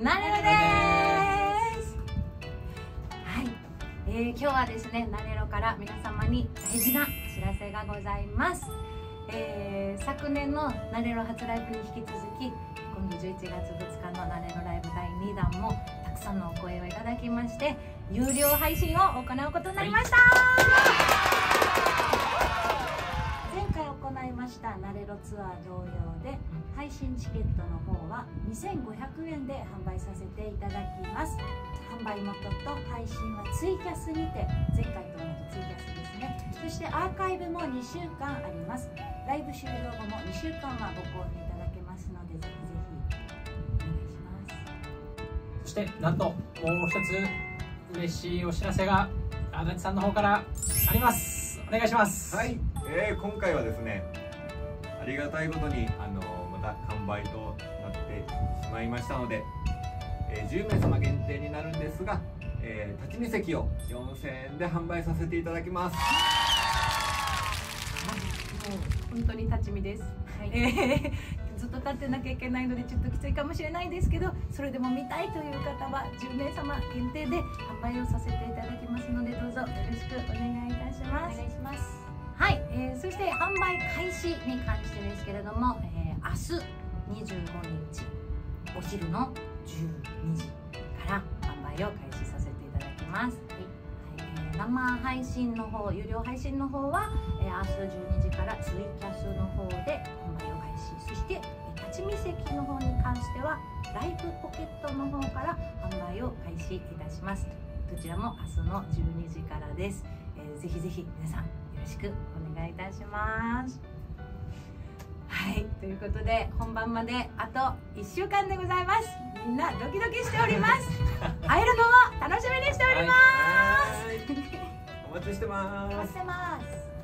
なれろですはい、えー、今日はですねなれろから皆様に大事なお知らせがございます、えー、昨年のなれろ初ライブに引き続き今度11月2日のなれろライブ第2弾もたくさんのお声をいただきまして有料配信を行うことになりました、前回行いましたなれろツアー同様で配信チケットの方は2500円で販売させていただきます。販売元と配信はツイキャスにて前回と同じツイキャスですね。そしてアーカイブも2週間あります。ライブ終了後も2週間はご購入いただけますのでぜひぜひお願いします。そしてなんともう一つ嬉しいお知らせが足立さんの方からあります。お願いしますはい、えー、今回はですねありがたいことにあのまた完売となってしまいましたので、えー、10名様限定になるんですが、えー、立ち見席を4000円で販売させていただきます。もう本当に立ち見です、はい。えーずっと立ってなきゃいけないのでちょっときついかもしれないですけどそれでも見たいという方は10名様限定で販売をさせていただきますのでどうぞよろしくお願いいたします。お願いします。はい、えー、そして販売開始に関してですけれども、えー、明日25日お昼の12時から販売を開始させていただきます、はい。えー生配信の方有料配信の方は、えー、明日12時からツイキャスの方で販売を開始そして、えー立ち見席の方に関してはライブポケットの方から販売を開始いたします。どちらも明日の12時からです、えーぜひぜひ皆さんよろしくお願いいたします。はいということで本番まであと1週間でございます。みんなドキドキしております。会えるのを楽しみにしております、はい。お待ちしてます。待ってます